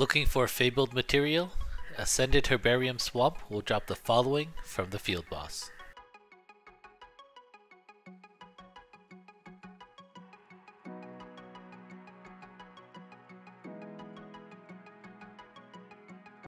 Looking for fabled material? Ascended Herbarium Swamp will drop the following from the field boss.